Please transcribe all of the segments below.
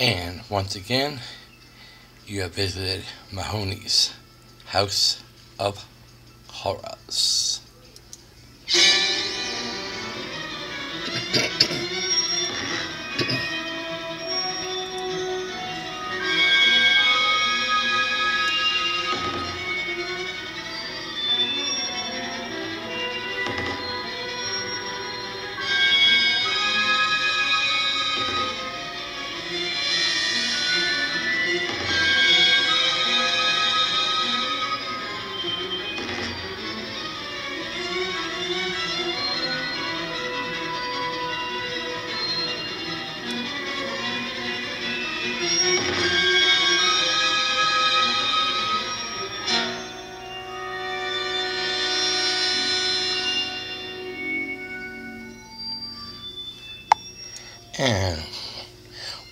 And once again, you have visited Mahoney's House of Horrors.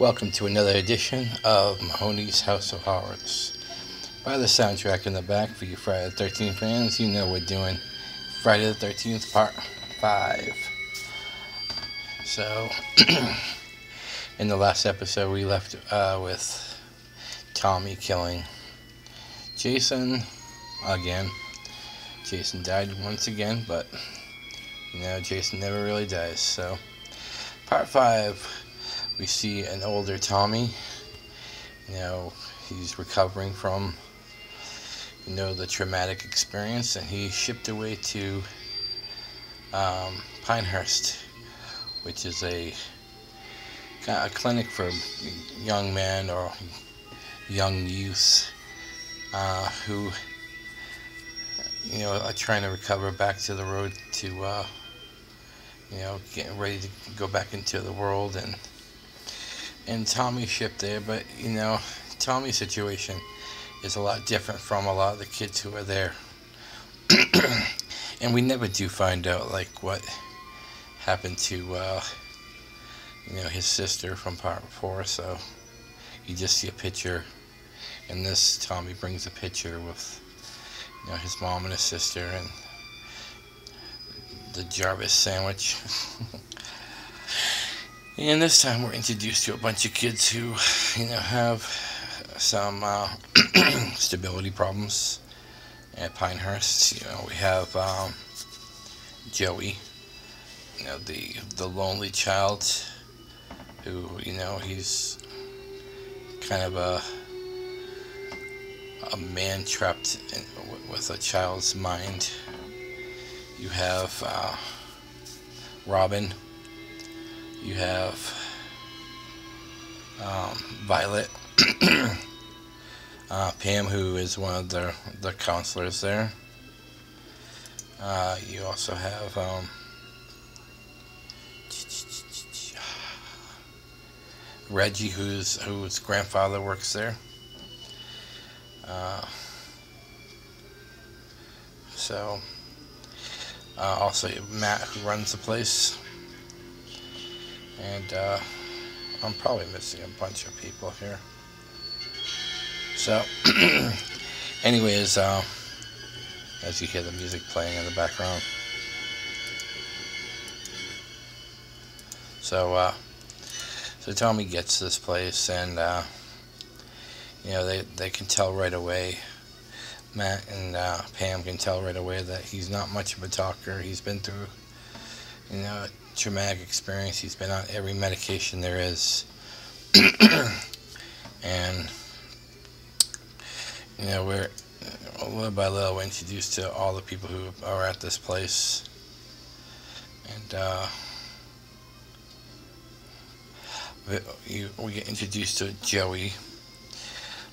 welcome to another edition of Mahoney's House of Horrors. By the soundtrack in the back for you Friday the 13th fans, you know we're doing Friday the 13th Part 5. So, in the last episode, we left uh, with Tommy killing Jason again. Jason died once again, but you know, Jason never really dies, so. Part 5, we see an older Tommy. You know, he's recovering from, you know, the traumatic experience, and he's shipped away to um, Pinehurst, which is a, a clinic for young men or young youth uh, who, you know, are trying to recover back to the road to. Uh, you know, getting ready to go back into the world and and Tommy ship there, but you know, Tommy's situation is a lot different from a lot of the kids who are there. and we never do find out like what happened to uh, you know his sister from part four, so you just see a picture and this Tommy brings a picture with you know his mom and his sister and the Jarvis sandwich. and this time we're introduced to a bunch of kids who, you know, have some uh, stability problems at Pinehurst. You know, we have um, Joey, you know, the the lonely child who, you know, he's kind of a a man trapped in, with a child's mind you have uh, Robin, you have um, Violet, uh, Pam, who is one of the, the counselors there. Uh, you also have um, Reggie, whose whose grandfather works there. Uh, so uh, also, Matt, who runs the place. And uh, I'm probably missing a bunch of people here. So, anyways, uh, as you hear the music playing in the background. So, uh, so Tommy gets this place, and uh, you know they they can tell right away Matt and uh, Pam can tell right away that he's not much of a talker. He's been through, you know, traumatic experience. He's been on every medication there is. and, you know, we're little by little we're introduced to all the people who are at this place. And, uh, we, we get introduced to Joey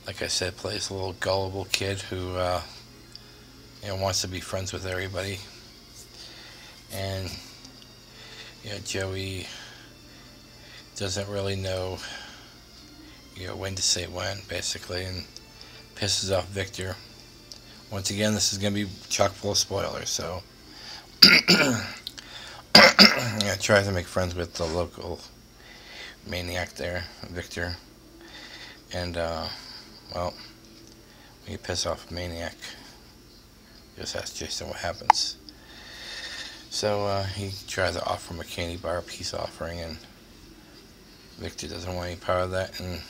like I said, plays a little gullible kid who uh, you know wants to be friends with everybody, and know Joey doesn't really know you know when to say when basically, and pisses off Victor. Once again, this is going to be chock full of spoilers, so yeah, try to make friends with the local maniac there, Victor, and. Uh, well, when you piss off a maniac, just ask Jason what happens. So uh, he tries to offer him a candy bar, a peace offering, and Victor doesn't want any part of that, and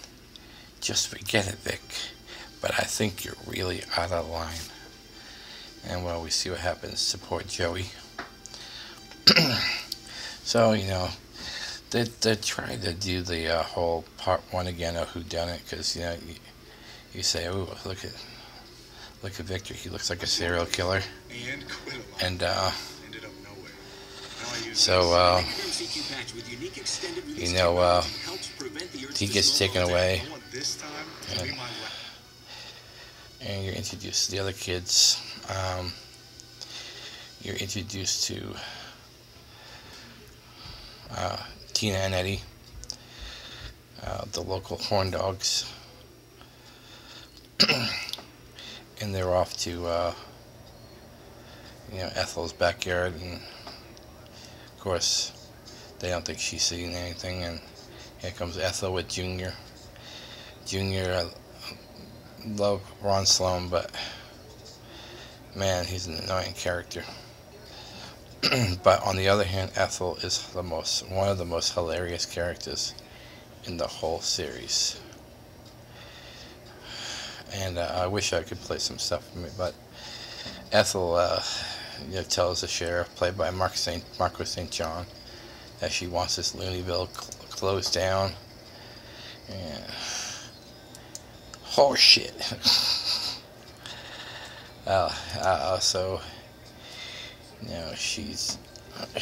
just forget it, Vic. But I think you're really out of line. And well, we see what happens to poor Joey. so, you know, they, they tried to do the uh, whole part one again of who done it because, you know, you, you say, oh, look at look at Victor. He looks like a serial killer. And and, uh, so, uh, you know, uh, he gets taken away. And, and you're introduced to the other kids. Um, you're introduced to uh, Tina and Eddie, uh, the local horn dogs, and they're off to uh, you know Ethel's backyard, and of course they don't think she's seeing anything, and here comes Ethel with Junior. Junior, I love Ron Sloan, but man, he's an annoying character. but on the other hand, Ethel is the most one of the most hilarious characters in the whole series. And uh, I wish I could play some stuff for me, but Ethel uh, you know, tells the sheriff, played by Mark Saint Marco St. John, that she wants this Looneyville cl closed down. And horseshit. uh, uh, so no, she's...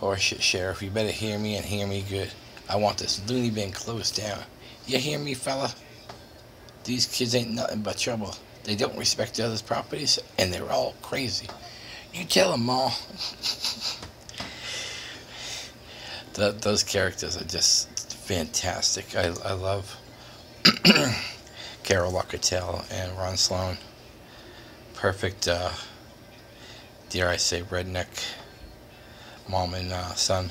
Horseshit, Sheriff. You better hear me and hear me good. I want this loony bin closed down. You hear me, fella? These kids ain't nothing but trouble. They don't respect the other's properties, and they're all crazy. You tell them all. the, those characters are just fantastic. I, I love Carol Locatell and Ron Sloan perfect, uh, dare I say, redneck mom and uh, son.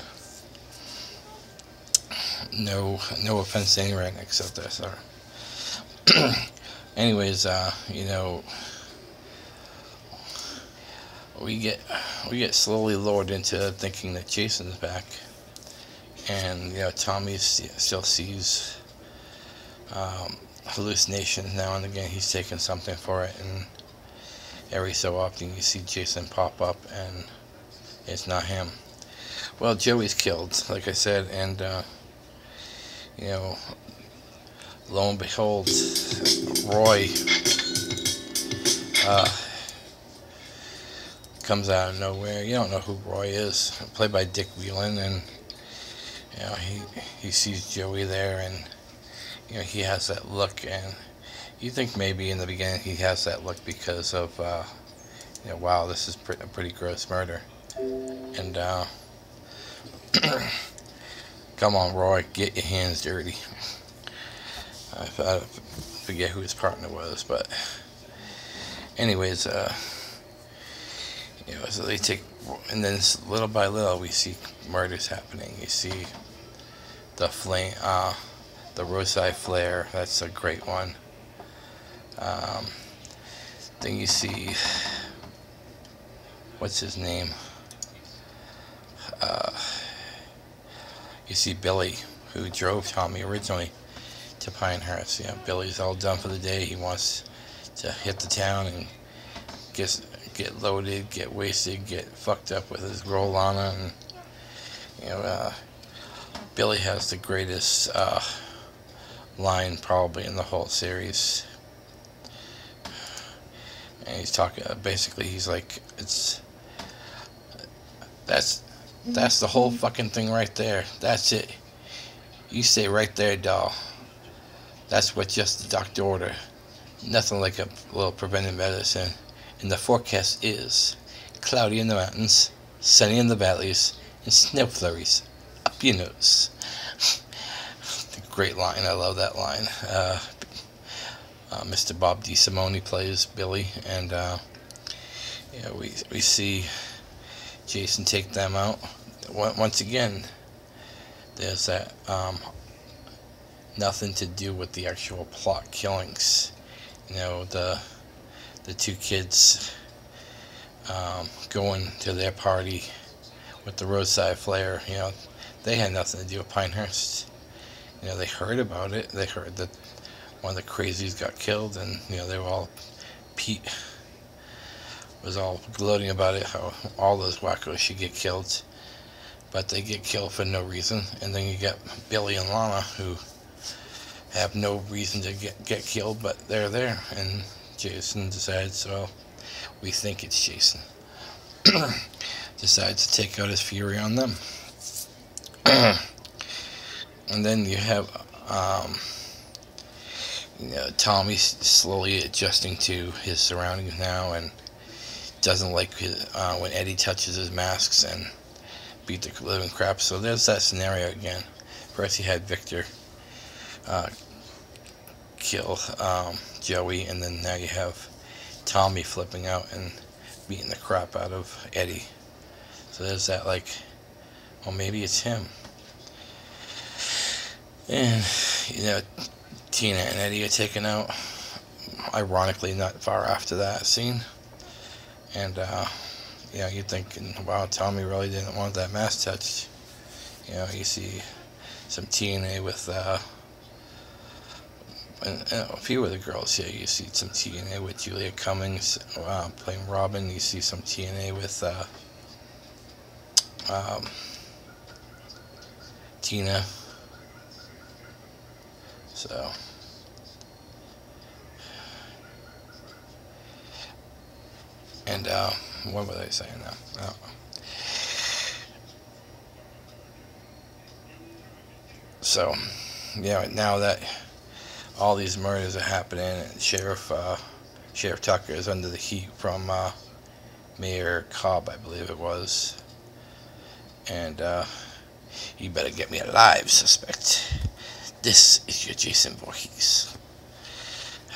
No, no offense to any rednecks out there, sorry. Anyways, uh, you know, we get we get slowly lured into thinking that Jason's back, and you know Tommy still sees um, hallucinations now and again. He's taking something for it, and every so often you see Jason pop up and it's not him. Well, Joey's killed, like I said, and, uh, you know, lo and behold, Roy uh, comes out of nowhere. You don't know who Roy is, played by Dick Wieand, and, you know, he, he sees Joey there, and, you know, he has that look, and you think maybe in the beginning he has that look because of, uh, you know, wow, this is a pretty gross murder. And, uh, come on, Roy, get your hands dirty. I, I forget who his partner was, but, anyways, uh, you know, so they take, and then little by little we see murders happening. You see the flame, uh, the roadside flare, that's a great one. Um, then you see, what's his name? Uh, you see Billy, who drove Tommy originally to Pinehurst. Yeah, Billy's all done for the day. He wants to hit the town and get get loaded, get wasted, get fucked up with his roll-on, and you know, uh, Billy has the greatest uh, line probably in the whole series. And he's talking uh, basically he's like it's that's that's the whole fucking thing right there. That's it. You stay right there doll that's what just the doctor order nothing like a little preventive medicine and the forecast is cloudy in the mountains sunny in the valleys and snow flurries up your nose great line i love that line uh, uh, Mr. Bob DeSimone plays Billy, and uh, yeah, we we see Jason take them out. Once again, there's that um, nothing to do with the actual plot killings. You know, the the two kids um, going to their party with the roadside flare. You know, they had nothing to do with Pinehurst. You know, they heard about it. They heard that one of the crazies got killed, and you know they were all Pete was all gloating about it, how all those wackos should get killed, but they get killed for no reason. And then you get Billy and Lana who have no reason to get get killed, but they're there, and Jason decides, well, we think it's Jason. decides to take out his fury on them. and then you have um, you know, Tommy slowly adjusting to his surroundings now and doesn't like his, uh, when Eddie touches his masks and beat the living crap. So there's that scenario again. First he had Victor uh, kill um, Joey, and then now you have Tommy flipping out and beating the crap out of Eddie. So there's that like, well maybe it's him. And you know, Tina and Eddie are taken out. Ironically, not far after that scene. And, uh, you know, you're thinking, wow, Tommy really didn't want that mask touched. You know, you see some TNA with, uh, and, and a few of the girls here. You see some TNA with Julia Cummins uh, playing Robin. You see some TNA with uh, um, Tina so. And, uh, what were they saying now? Oh. So, yeah, now that all these murders are happening, and Sheriff, uh, Sheriff Tucker is under the heat from, uh, Mayor Cobb, I believe it was. And, uh, you better get me a live suspect this is your Jason Voorhees.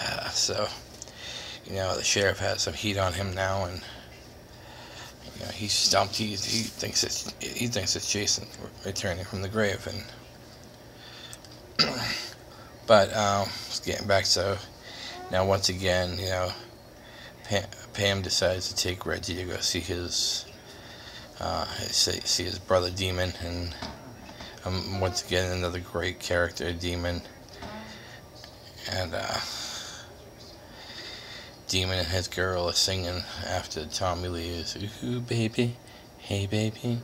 Uh, so, you know, the sheriff has some heat on him now, and you know, he's stumped. He, he thinks it's he thinks it's Jason returning from the grave, and but um, getting back so now once again, you know, Pam, Pam decides to take Reggie to go see his uh, see his brother Demon and um, once again, another great character, Demon. And, uh, Demon and his girl are singing after Tommy leaves. Ooh, baby. Hey, baby.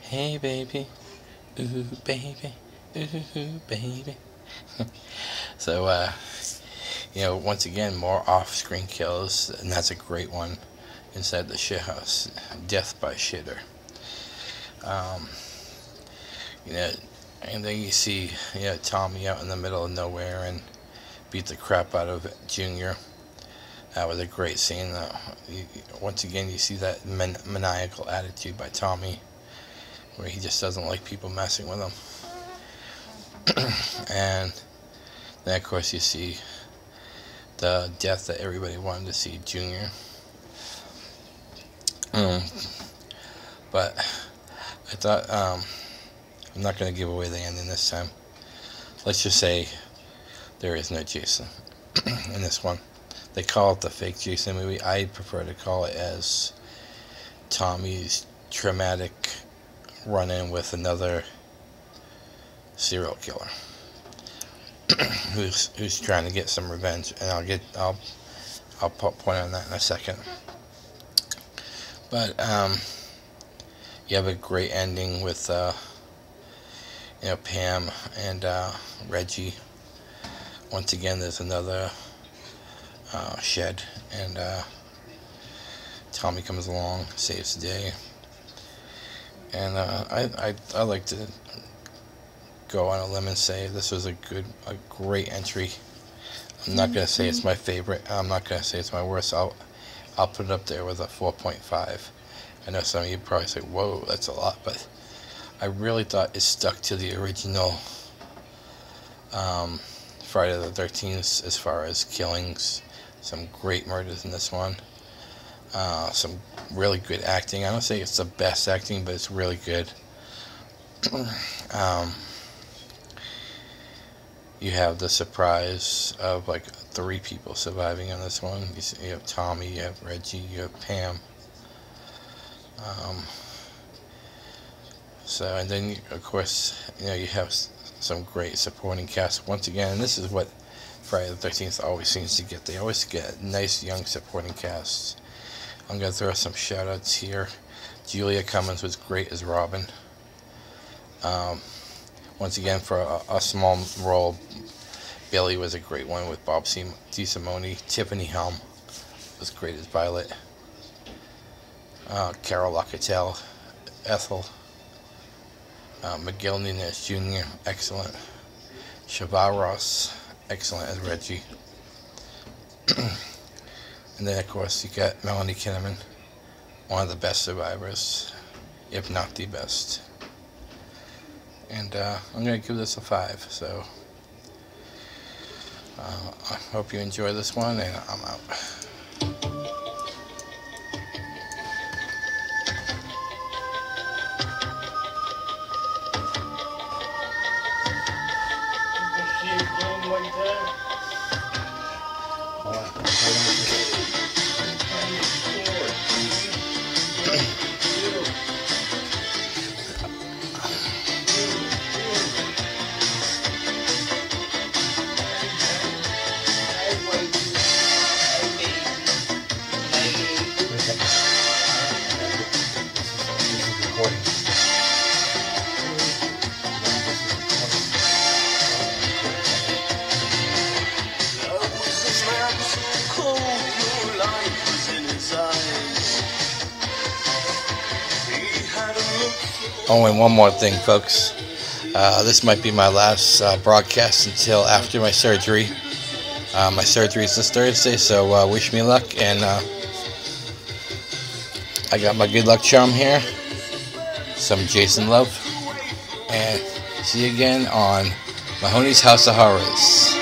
Hey, baby. Ooh, baby. Ooh, baby. so, uh, you know, once again, more off-screen kills, and that's a great one inside the shit house. Death by Shitter. Um, you know, and then you see, yeah, Tommy out in the middle of nowhere and beat the crap out of Junior. That was a great scene. You, once again, you see that man maniacal attitude by Tommy, where he just doesn't like people messing with him. and then, of course, you see the death that everybody wanted to see, Junior. Um, but I thought. Um, I'm not going to give away the ending this time. Let's just say there is no Jason in this one. They call it the fake Jason movie. I prefer to call it as Tommy's traumatic run-in with another serial killer who's who's trying to get some revenge. And I'll get I'll I'll point on that in a second. But um, you have a great ending with. Uh, you know, Pam and uh, Reggie. Once again, there's another uh, shed, and uh, Tommy comes along, saves the day. And uh, I, I, I like to go on a limb and say this was a good, a great entry. I'm not gonna say it's my favorite. I'm not gonna say it's my worst. I'll, I'll put it up there with a 4.5. I know some of you probably say, "Whoa, that's a lot," but I really thought it stuck to the original um, Friday the 13th as far as killings. Some great murders in this one. Uh, some really good acting. I don't say it's the best acting, but it's really good. um, you have the surprise of like three people surviving on this one. You, see, you have Tommy, you have Reggie, you have Pam. Um, So, and then, of course, you know, you have some great supporting cast. Once again, and this is what Friday the 13th always seems to get. They always get nice young supporting casts. I'm going to throw some shout outs here. Julia Cummins was great as Robin. Um, once again, for a, a, small role, Billy was a great one with Bob C. DeSimone. Tiffany Helm was great as Violet. Uh, Carol Locatell, Ethel. Uh, Miguel Nunez Jr., excellent. Shavar Ross, excellent as Reggie. and then, of course, you got Melanie Kinnaman, one of the best survivors, if not the best. And uh, I'm going to give this a 5, so uh, I hope you enjoy this one, and I'm out. Only one more thing, folks. Uh, this might be my last uh, broadcast until after my surgery. Uh, my surgery is this Thursday, so uh, wish me luck. And uh, I got my good luck charm here, some Jason Love, and see you again on Mahoney's House of Horrors.